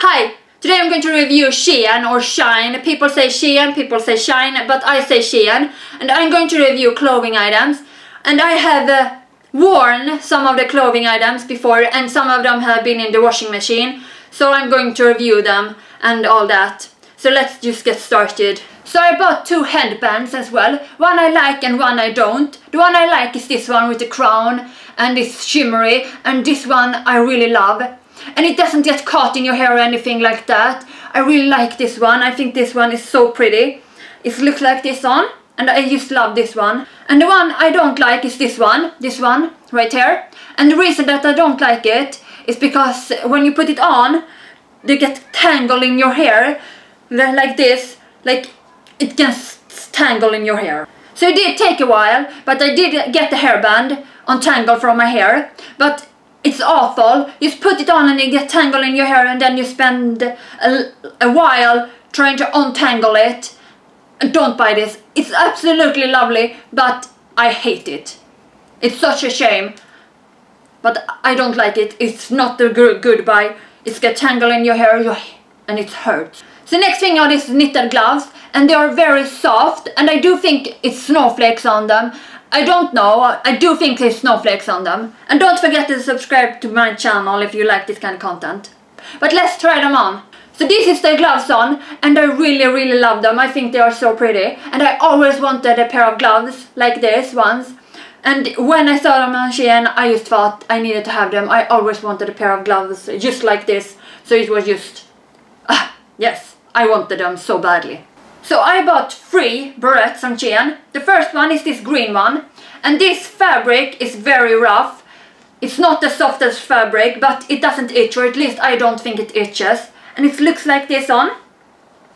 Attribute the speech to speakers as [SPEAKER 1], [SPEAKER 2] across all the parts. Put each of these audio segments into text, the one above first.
[SPEAKER 1] Hi! Today I'm going to review Shein or Shine. People say Shein, people say Shine, but I say Shein. And I'm going to review clothing items. And I have uh, worn some of the clothing items before and some of them have been in the washing machine. So I'm going to review them and all that. So let's just get started. So I bought two headbands as well. One I like and one I don't. The one I like is this one with the crown and it's shimmery and this one I really love. And it doesn't get caught in your hair or anything like that. I really like this one. I think this one is so pretty. It looks like this on and I just love this one. And the one I don't like is this one, this one right here. And the reason that I don't like it is because when you put it on, they get tangled in your hair like this, like it can tangle in your hair. So it did take a while, but I did get the hairband untangled from my hair. But it's awful. You put it on and it gets tangled in your hair and then you spend a, a while trying to untangle it. Don't buy this. It's absolutely lovely, but I hate it. It's such a shame. But I don't like it. It's not the good, good buy. It's get tangled in your hair and it hurts. So next thing are these knitted gloves and they are very soft and I do think it's snowflakes on them. I don't know, I do think there's snowflakes on them. And don't forget to subscribe to my channel if you like this kind of content. But let's try them on. So this is the gloves on and I really really love them. I think they are so pretty. And I always wanted a pair of gloves like this ones. And when I saw them on Shein I just thought I needed to have them. I always wanted a pair of gloves just like this. So it was just... Ah, yes. I wanted them so badly. So I bought three barrettes on Shein. The first one is this green one. And this fabric is very rough. It's not the softest fabric, but it doesn't itch, or at least I don't think it itches. And it looks like this on.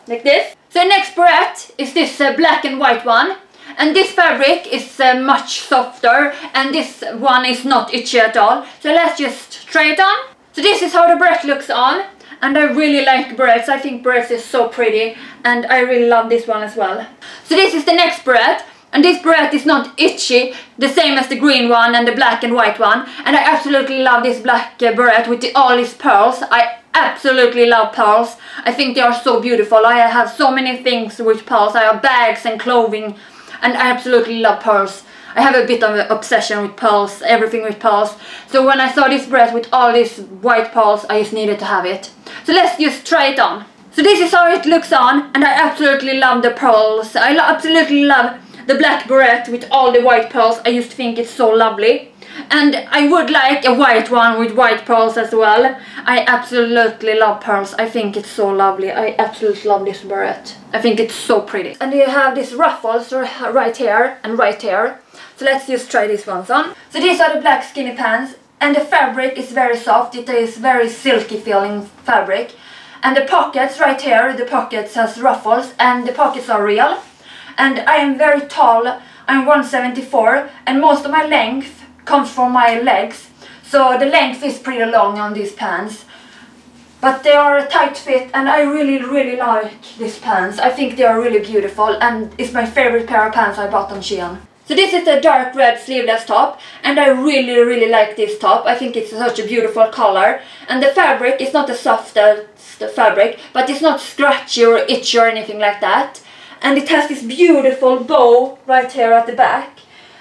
[SPEAKER 1] Like this. So the next barrette is this uh, black and white one. And this fabric is uh, much softer, and this one is not itchy at all. So let's just try it on. So this is how the barrette looks on and I really like barrettes. I think barrettes is so pretty and I really love this one as well. So this is the next barrette and this barrette is not itchy, the same as the green one and the black and white one. And I absolutely love this black uh, barrette with the, all these pearls. I absolutely love pearls. I think they are so beautiful. I have so many things with pearls. I have bags and clothing and I absolutely love pearls. I have a bit of an obsession with pearls, everything with pearls. So when I saw this dress with all these white pearls, I just needed to have it. So let's just try it on. So this is how it looks on, and I absolutely love the pearls. I lo absolutely love the black barrette with all the white pearls. I just think it's so lovely. And I would like a white one with white pearls as well. I absolutely love pearls. I think it's so lovely. I absolutely love this barrette. I think it's so pretty. And you have these ruffles right here and right here. So let's just try these ones on. So these are the black skinny pants and the fabric is very soft. It is very silky feeling fabric. And the pockets right here, the pockets has ruffles and the pockets are real. And I am very tall, I'm 174 and most of my length comes from my legs. So the length is pretty long on these pants. But they are a tight fit and I really really like these pants. I think they are really beautiful and it's my favorite pair of pants I bought on Shein. So this is a dark red sleeveless top and I really really like this top. I think it's such a beautiful color and the fabric is not the softest fabric but it's not scratchy or itchy or anything like that. And it has this beautiful bow right here at the back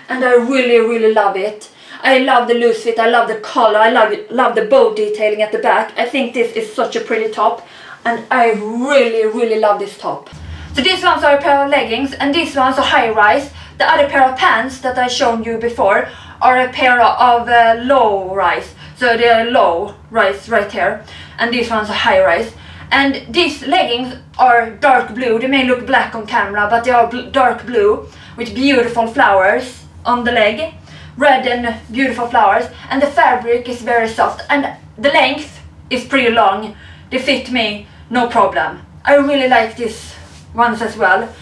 [SPEAKER 1] and I really really love it. I love the loose fit, I love the color, I love, love the bow detailing at the back. I think this is such a pretty top and I really really love this top. So these ones are a pair of leggings and these ones are high rise the other pair of pants that I shown you before are a pair of uh, low rise. So they're low rise right here. And these ones are high rise. And these leggings are dark blue. They may look black on camera, but they are bl dark blue with beautiful flowers on the leg. Red and beautiful flowers. And the fabric is very soft. And the length is pretty long. They fit me, no problem. I really like these ones as well.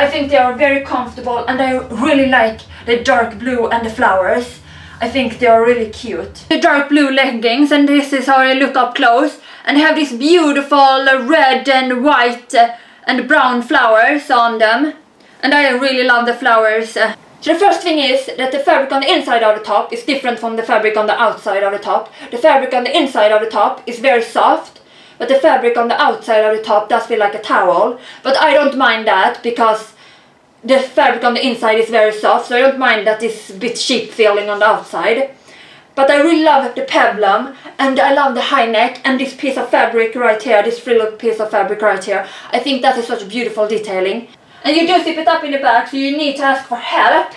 [SPEAKER 1] I think they are very comfortable and I really like the dark blue and the flowers. I think they are really cute. The dark blue leggings and this is how they look up close. And they have these beautiful red and white uh, and brown flowers on them. And I really love the flowers. Uh. So the first thing is that the fabric on the inside of the top is different from the fabric on the outside of the top. The fabric on the inside of the top is very soft, but the fabric on the outside of the top does feel like a towel. But I don't mind that because the fabric on the inside is very soft, so I don't mind that it's a bit cheap feeling on the outside. But I really love the peplum and I love the high neck and this piece of fabric right here, this frilled piece of fabric right here. I think that is such beautiful detailing. And you do zip it up in the back so you need to ask for help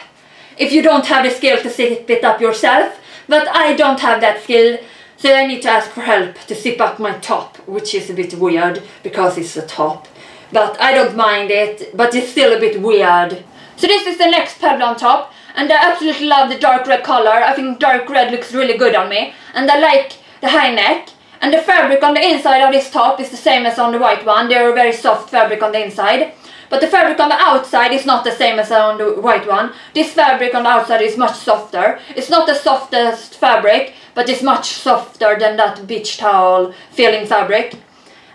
[SPEAKER 1] if you don't have the skill to zip it up yourself. But I don't have that skill so I need to ask for help to zip up my top which is a bit weird because it's a top. But I don't mind it, but it's still a bit weird. So this is the next peplum top and I absolutely love the dark red color. I think dark red looks really good on me. And I like the high neck. And the fabric on the inside of this top is the same as on the white one. They're a very soft fabric on the inside. But the fabric on the outside is not the same as on the white one. This fabric on the outside is much softer. It's not the softest fabric, but it's much softer than that beach towel feeling fabric.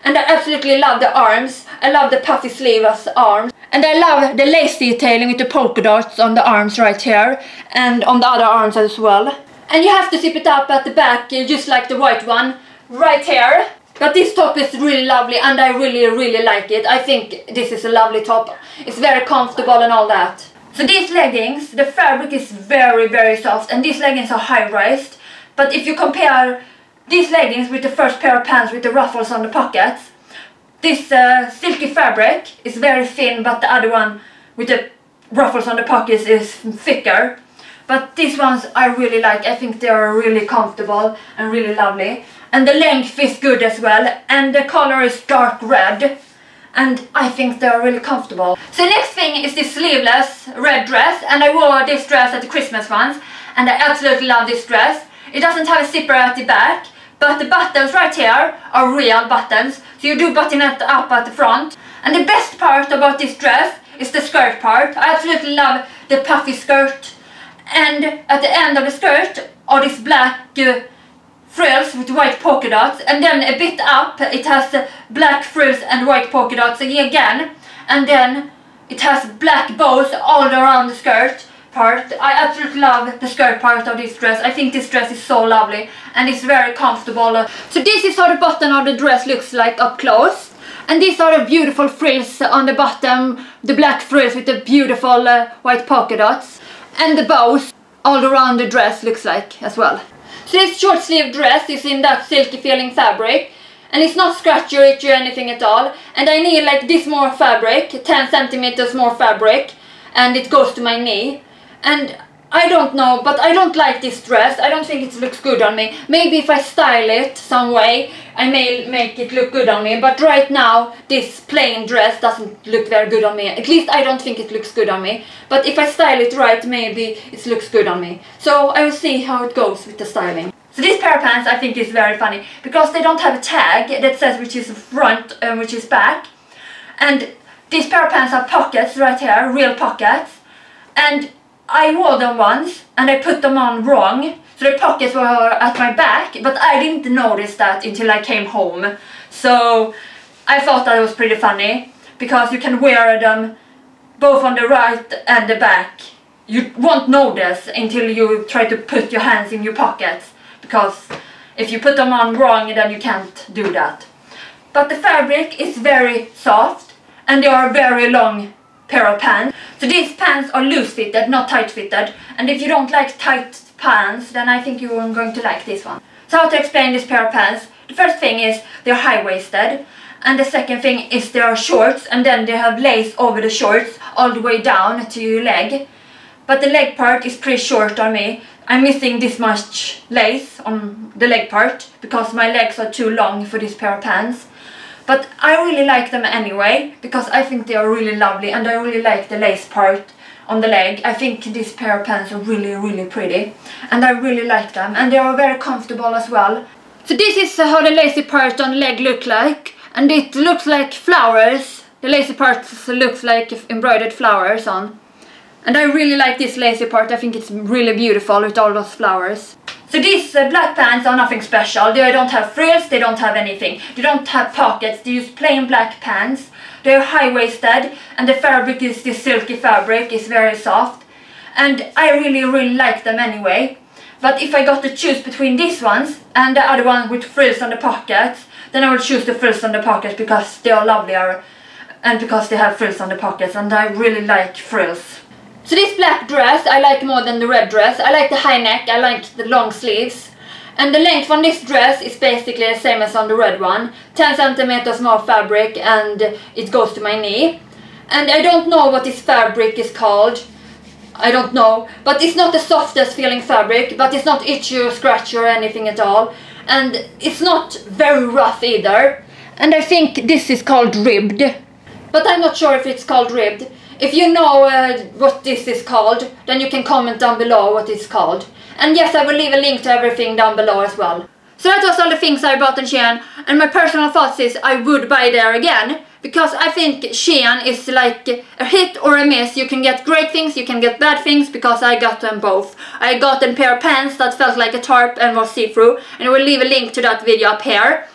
[SPEAKER 1] And I absolutely love the arms. I love the puffy sleeveless arms. And I love the lace detailing with the polka dots on the arms right here. And on the other arms as well. And you have to zip it up at the back, just like the white one, right here. But this top is really lovely and I really, really like it. I think this is a lovely top. It's very comfortable and all that. So these leggings, the fabric is very, very soft and these leggings are high-rise. But if you compare these leggings with the first pair of pants with the ruffles on the pockets, this uh, silky fabric is very thin but the other one with the ruffles on the pockets is thicker. But these ones I really like, I think they are really comfortable and really lovely. And the length is good as well and the color is dark red and I think they're really comfortable. So next thing is this sleeveless red dress and I wore this dress at the Christmas ones and I absolutely love this dress. It doesn't have a zipper at the back but the buttons right here are real buttons, so you do button it up at the front. And the best part about this dress is the skirt part. I absolutely love the puffy skirt. And at the end of the skirt are these black uh, frills with white polka dots. And then a bit up it has uh, black frills and white polka dots again. And then it has black bows all around the skirt part. I absolutely love the skirt part of this dress. I think this dress is so lovely and it's very comfortable. So this is how the bottom of the dress looks like up close. And these are the beautiful frills on the bottom, the black frills with the beautiful uh, white polka dots. And the bows all around the dress looks like as well. So this short sleeve dress is in that silky feeling fabric. And it's not scratchy or itchy or anything at all. And I need like this more fabric, 10 centimeters more fabric. And it goes to my knee and I don't know, but I don't like this dress. I don't think it looks good on me. Maybe if I style it some way, I may make it look good on me. But right now, this plain dress doesn't look very good on me. At least I don't think it looks good on me. But if I style it right, maybe it looks good on me. So I will see how it goes with the styling. So this pair of pants I think is very funny because they don't have a tag that says which is front and which is back. And these pair of pants have pockets right here, real pockets. And I wore them once and I put them on wrong. So the pockets were at my back, but I didn't notice that until I came home. So I thought that was pretty funny because you can wear them both on the right and the back. You won't notice until you try to put your hands in your pockets because if you put them on wrong then you can't do that. But the fabric is very soft and they are very long pair of pants. So these pants are loose fitted, not tight fitted. And if you don't like tight pants, then I think you are going to like this one. So how to explain this pair of pants? The first thing is they're high-waisted. And the second thing is they are shorts and then they have lace over the shorts all the way down to your leg. But the leg part is pretty short on me. I'm missing this much lace on the leg part because my legs are too long for this pair of pants. But I really like them anyway, because I think they are really lovely and I really like the lace part on the leg. I think this pair of pants are really, really pretty. And I really like them. And they are very comfortable as well. So this is how the lacy part on the leg look like. And it looks like flowers. The lacy part looks like embroidered flowers on. And I really like this lacy part. I think it's really beautiful with all those flowers. So these uh, black pants are nothing special. They don't have frills, they don't have anything. They don't have pockets, they use plain black pants. They're high-waisted and the fabric is this silky fabric, it's very soft. And I really, really like them anyway. But if I got to choose between these ones and the other one with frills on the pockets, then I will choose the frills on the pockets because they are lovelier and because they have frills on the pockets and I really like frills. So this black dress I like more than the red dress. I like the high neck, I like the long sleeves. And the length on this dress is basically the same as on the red one. 10 centimeters more fabric and it goes to my knee. And I don't know what this fabric is called. I don't know. But it's not the softest feeling fabric, but it's not itchy or scratchy or anything at all. And it's not very rough either. And I think this is called ribbed. But I'm not sure if it's called ribbed. If you know uh, what this is called, then you can comment down below what it's called. And yes, I will leave a link to everything down below as well. So that was all the things I bought in Shein, and my personal thoughts is I would buy there again. Because I think Shein is like a hit or a miss. You can get great things, you can get bad things, because I got them both. I got a pair of pants that felt like a tarp and was see-through, and I will leave a link to that video up here.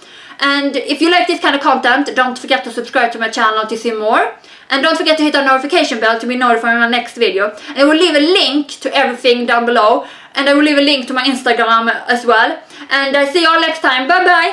[SPEAKER 1] And if you like this kind of content, don't forget to subscribe to my channel to see more. And don't forget to hit the notification bell to be notified of my next video. And I will leave a link to everything down below. And I will leave a link to my Instagram as well. And I see you all next time. Bye bye!